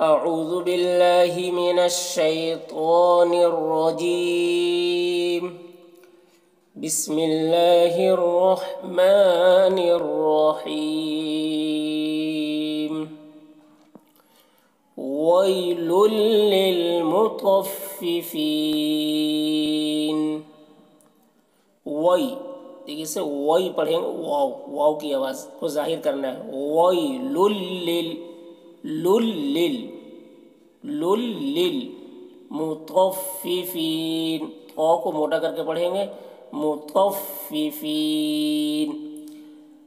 أعوذ بالله من الشيطان الرجيم بسم الله الرحمن الرحيم ويل للمطففين وئی دیکھیے اسے وئی پڑھیں گے واو واو کی آواز کو ظاہر کرنا ہے۔ وئی لل لل لل لل لل او کو موٹا کر کے پڑھیں گے مطففین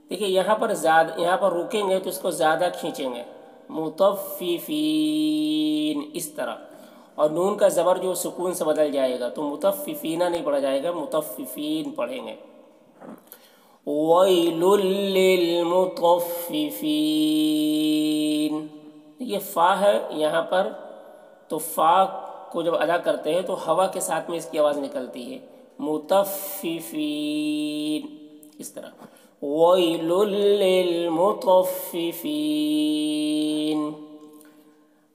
دیکھیے یہاں پر زیادہ، یہاں پر رکیں گے تو اس کو زیادہ کھینچیں گے مطففین اس طرح۔ اور نون کا زبر جو سکون سے بدل جائے گا تو متففینہ نہیں پڑھا جائے گا، متففین پڑھیں گے۔ وَيْلٌ لِّلْمُطَفِّفِينَ۔ یہ فا ہے یہاں پر تو فا کو جب ادا کرتے ہیں تو ہوا کے ساتھ میں اس کی آواز نکلتی ہے۔ متففین، اس طرح۔ وَيْلٌ لِّلْمُطَفِّفِينَ۔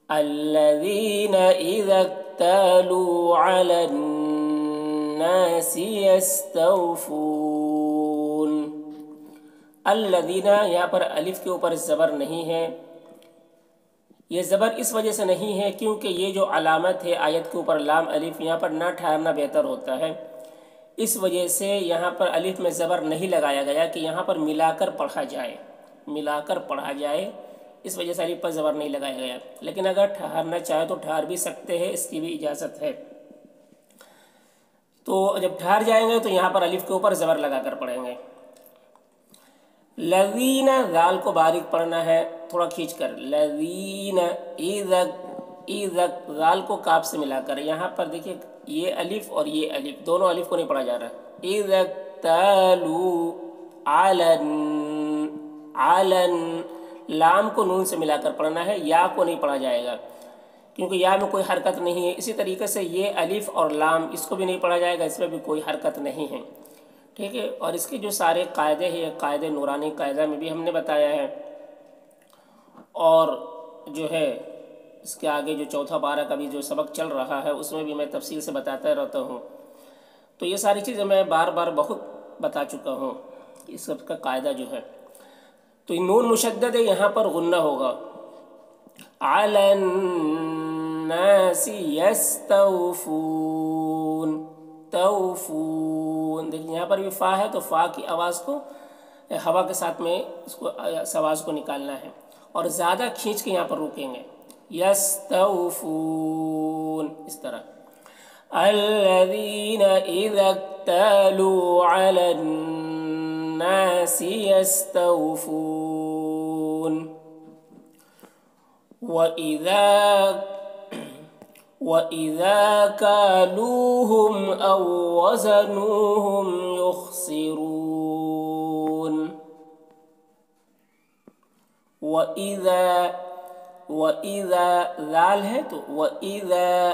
الذين إذا اكتالوا على الناس يستوفون. الذين، یہاں پر الف کے اوپر زبر نہیں ہے. یہ زبر اس وجہ سے نہیں ہے کیونکہ یہ جو علامت ہے، آیت کے اوپر لام الف یہاں پر نہ ٹھہرنا بہتر ہوتا ہے. اس وجہ سے یہاں پر الف میں زبر نہیں لگایا گیا کہ یہاں پر ملا کر پڑھا جائے. ملا کر پڑھا جائے اس وجہ سے الف پر زبر نہیں لگایا گیا۔ لیکن اگر ٹھہرنا چاہے تو ٹھہر بھی سکتے ہیں، اس کی بھی اجازت ہے۔ تو جب ٹھہر جائیں گے تو یہاں پر الف کے اوپر زبر لگا کر پڑھیں گے۔ لذین غال کو باریک پڑھنا ہے، تھوڑا کھینچ کر۔ لذین ایزک ایزک غال کو کاف سے ملا کر۔ یہاں پر دیکھیے، یہ الف اور یہ الف، دونوں الف کو نہیں پڑھا جا رہا۔ ایزک تالو علن علن لام کو نون سے ملا کر پڑھنا ہے، یا کو نہیں پڑھا جائے گا۔ کیونکہ یا میں کوئی حرکت نہیں ہے، اسی طریقے سے یہ الف اور لام اس کو بھی نہیں پڑھا جائے گا، اس میں بھی کوئی حرکت نہیں ہے۔ ٹھیک ہے؟ اور اس کے جو سارے قاعدے ہیں، قاعدے نورانی قاعدہ میں بھی ہم نے بتایا ہے۔ اور جو ہے، اس کے آگے جو چوتھا پارہ کا بھی جو سبق چل رہا ہے، اس میں بھی میں تفصیل سے بتاتا رہتا ہوں۔ تو یہ ساری چیزیں میں بار بار بہت بتا چکا ہوں۔ اس سب کا قاعدہ جو ہے۔ تو نون مشدد ہے، یہاں پر غنہ ہوگا۔ علی الناس یستوفون توفون۔ دیکھیں یہاں پر بھی فا ہے تو فا کی آواز کو ہوا کے ساتھ میں اس کو اس آواز کو نکالنا ہے۔ اور زیادہ کھینچ کے یہاں پر روکیں گے۔ یستوفون، اس طرح۔ الذين اذا اكتالوا على الناس الناس يستوفون. وإذا وإذا كالوهم أو وزنوهم يخسرون. وإذا وإذا ذال ہے تو وإذا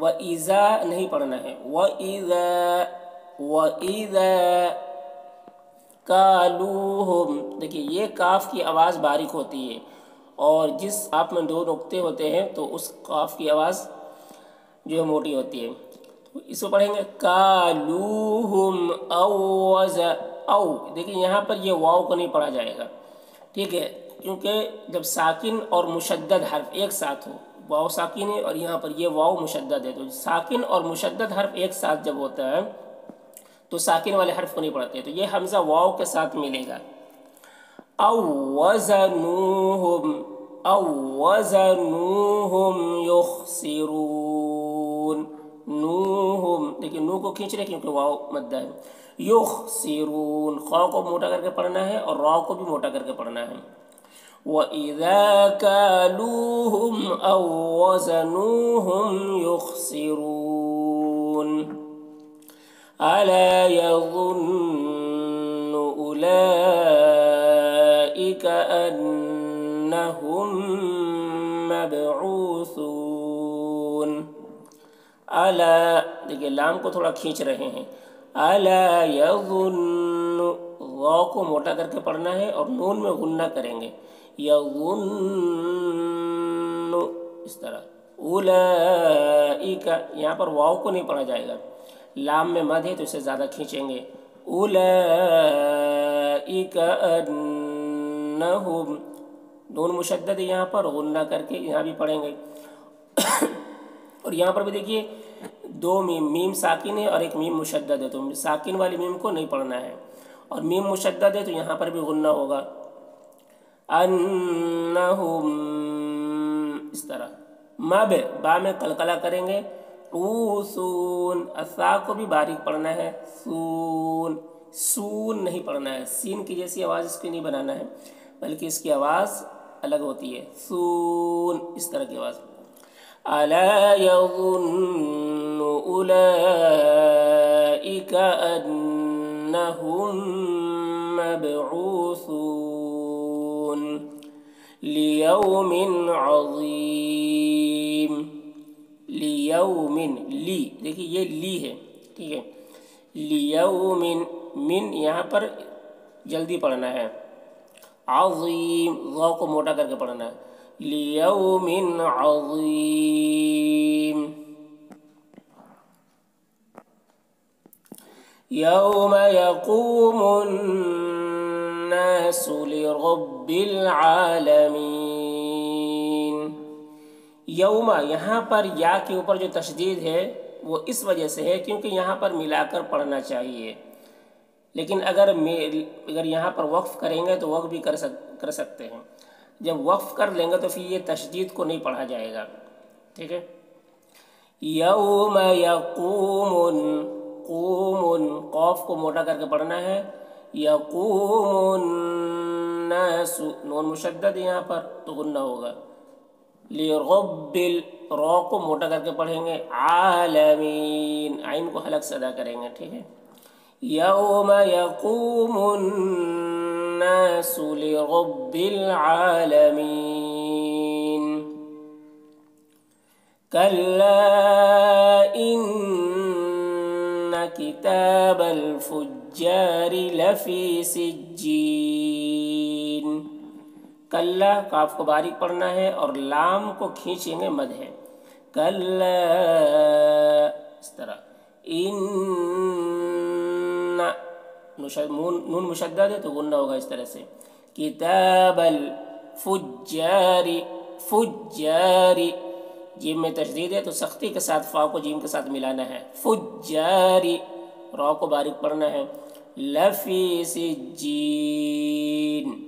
وإذا نہیں پڑھنا ہے وإذا وَإِذَا كَالُوهُمْ، دیکھیے، یہ کاف کی آواز باریک ہوتی ہے اور جس آپ میں دو نقطے ہوتے ہیں تو اس کاف کی آواز جو ہے موٹی ہوتی ہے۔ تو اس کو پڑھیں گے، کالوہم اوز او۔ دیکھیں یہاں پر یہ واو کو نہیں پڑھا جائے گا۔ ٹھیک ہے، کیونکہ جب ساکن اور مشدد حرف ایک ساتھ ہو واو ساکن ہے اور یہاں پر یہ واو مشدد ہے۔ تو ساکن اور مشدد حرف ایک ساتھ جب ہوتا ہے تو ساکن والے حرف کو نہیں پڑھتے، تو یہ حمزہ واو کے ساتھ ملے گا۔ او وزنوہم او وزنوہم یخسرون نوہم دیکھیں نو کو کھینچ رہے کیونکہ واو مدہ ہے۔ یخسرون خواہ کو موٹا کر کے پڑھنا ہے اور راو کو بھی موٹا کر کے پڑھنا ہے۔ وَإِذَا كَالُوهُمْ أَوْ وَزَنُوهُمْ يُخْسِرُونَ۔ أَلَا يَظُنُّ أُولَئِكَ أَنَّهُمْ مَبْعُوثُونَ. أَلَا، دیکھیے، لام کو تھوڑا کھینچ رہے ہیں۔ الا یظن غو کو موٹا کر کے پڑھنا ہے اور نون میں غنہ کریں گے۔ یظن اس طرح۔ اولئک یہاں پر واؤ کو نہیں پڑھا جائے گا۔ لام میں مد ہے تو اسے زیادہ کھینچیں گے۔ اولئک انہم، نون مشدد یہاں پر غنہ کر کے یہاں بھی پڑھیں گے۔ اور یہاں پر بھی دیکھیے، دو میم میم ساکن ہے اور ایک میم مشدد ہے۔ تو ساکن والی میم کو نہیں پڑھنا ہے۔ اور میم مشدد ہے تو یہاں پر بھی غنہ ہوگا۔ انہم، اس طرح۔ مب، با میں قلقلہ کریں گے۔ اوسون اسا کو بھی باریک پڑھنا ہے سون سون نہیں پڑھنا ہے سین کی جیسی آواز اس کی نہیں بنانا ہے بلکہ اس کی آواز الگ ہوتی ہے سون اس طرح کی آواز الا يظن اولئك انهم مبعوثون ليوم عظيم ليوم لي دیکھیں یہ لی ہے ٹھیک ہے ليوم من یہاں پر جلدی پڑھنا ہے عظيم ذو کو موٹا کر کے پڑھنا ہے ليوم عظيم. يوم يقوم الناس لرب العالمين. یوم یہاں پر یا کے اوپر جو تشدید ہے، وہ اس وجہ سے ہے کیونکہ یہاں پر ملا کر پڑھنا چاہیے۔ لیکن اگر اگر یہاں پر وقف کریں گے تو وقف بھی کر سک، کر سکتے ہیں۔ جب وقف کر لیں گے تو پھر یہ تشدید کو نہیں پڑھا جائے گا۔ ٹھیک ہے؟ یوم یقوم، قوم، قوف کو موٹا کر کے پڑھنا ہے۔ یقوم الناس، نون مشدد یہاں پر، تو غنہ ہوگا۔ لِرَبِّ رو کو موٹا کر کے پڑھیں گے عالمین عین کو حلق صدا کریں گے ٹھیک ہے يَوْمَ يَقُومُ النَّاسُ لِرَبِّ الْعَالَمِينَ. كَلَّا إِنَّ كِتَابَ الْفُجَّارِ لَفِي سِجِّينَ. کلّا کاف کو باریک پڑھنا ہے اور لام کو کھینچیں گے مد ہے کل اس طرح۔ ان۔ نون مشدد ہے تو غنہ ہوگا اس طرح سے۔ کتاب الفجاری فجاری جیم میں تشدید ہے تو سختی کے ساتھ فا کو جیم کے ساتھ ملانا ہے۔ فجاری رو کو باریک پڑھنا ہے۔ لفی سجین۔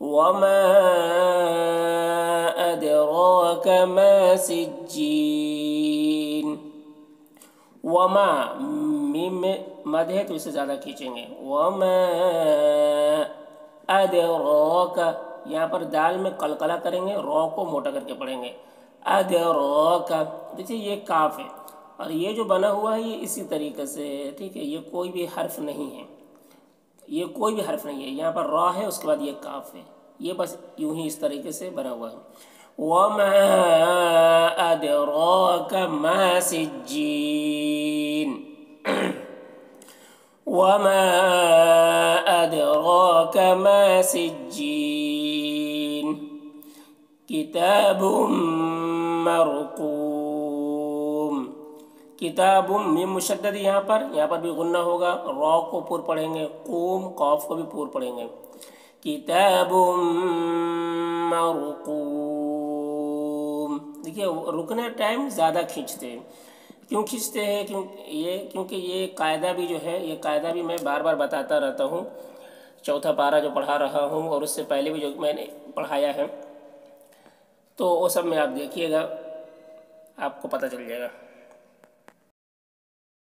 وما أدراك ما سجين وما مم مد ہے تو اسے زیادہ کھینچیں گے۔ وما ادراک یہاں پر دال میں قلقلہ کریں گے رو کو موٹا کر کے پڑھیں گے۔ ادراک دیکھیے، یہ کاف ہے۔ اور یہ جو بنا ہوا ہے، یہ اسی طریقے سے ٹھیک ہے؟ یہ کوئی بھی حرف نہیں ہے۔ یہ کوئی بھی حرف نہیں ہے۔ یہاں پر را ہے، اس کے بعد یہ کاف ہے۔ یہ بس یوں ہی اس طریقے سے بنا ہوا ہے۔ وما ادراک ما سجین وما ادراک ما سجین کتاب مرقوم کتاب میم مشدد یہاں پر یہاں پر بھی غنہ ہوگا، را کو پور پڑھیں گے، قوم قوف کو بھی پور پڑھیں گے۔ کتاب مرقوم دیکھیے، رکنے ٹائم زیادہ کھینچتے ہیں۔ کیوں کھینچتے ہیں کیوں یہ، کیونکہ یہ قاعدہ بھی جو ہے، یہ قاعدہ بھی میں بار بار بتاتا رہتا ہوں۔ چوتھا پارہ جو پڑھا رہا ہوں اور اس سے پہلے بھی جو میں نے پڑھایا ہے۔ تو وہ سب میں آپ دیکھیے گا، آپ کو پتہ چل جائے گا۔